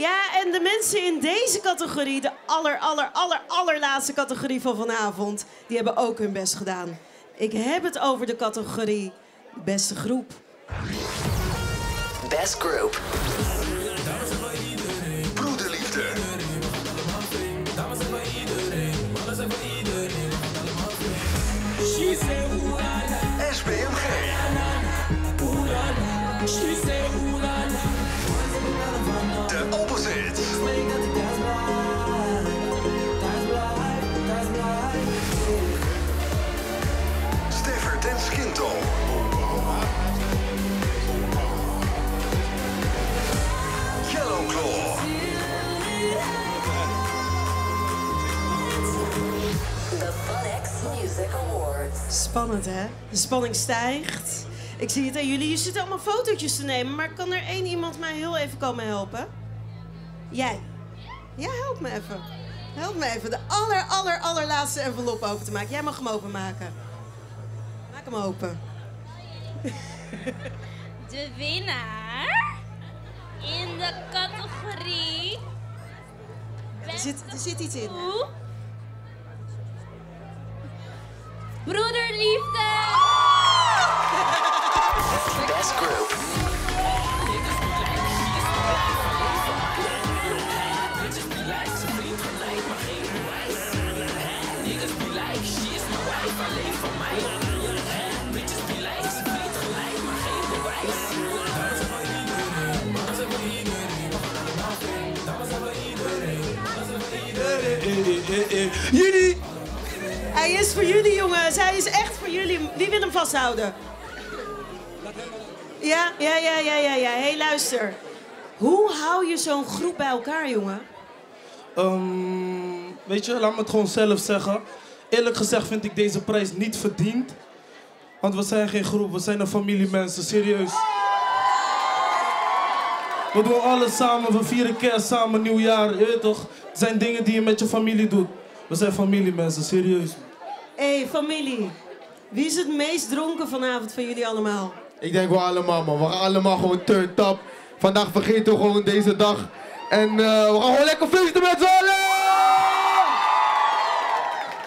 Ja, en de mensen in deze categorie, de aller, aller, aller, allerlaatste categorie van vanavond, die hebben ook hun best gedaan. Ik heb het over de categorie beste groep. Best Group. Bunex Music Awards. Spannend, hè? De spanning stijgt. Ik zie het aan jullie. Je zitten allemaal fotootjes te nemen, maar kan er één iemand mij heel even komen helpen? Jij. Ja, help me even. Help me even. De aller, aller, allerlaatste envelop open te maken. Jij mag hem openmaken. Maak hem open. De winnaar in de categorie Er zit, er zit iets in. hè? Broederliefde! Best Group. Jullie! Hij is voor jullie, jongens. Hij is echt voor jullie. Wie wil hem vasthouden? Ja, ja, ja, ja, ja, ja. Hey, luister. Hoe hou je zo'n groep bij elkaar, jongen? Ehm, weet je, laat me het gewoon zelf zeggen. Eerlijk gezegd vind ik deze prijs niet verdiend. Want we zijn geen groep, we zijn een familiemensen, serieus. We doen alles samen, we vieren kerst samen, nieuwjaar, je weet toch? Het zijn dingen die je met je familie doet. We zijn familiemensen, serieus. Hey, familie. Wie is het meest dronken vanavond van jullie allemaal? Ik denk wel allemaal, man. We gaan allemaal gewoon turn. Vandaag vergeten we gewoon deze dag. En eh, we gaan gewoon lekker feesten met z'n allen!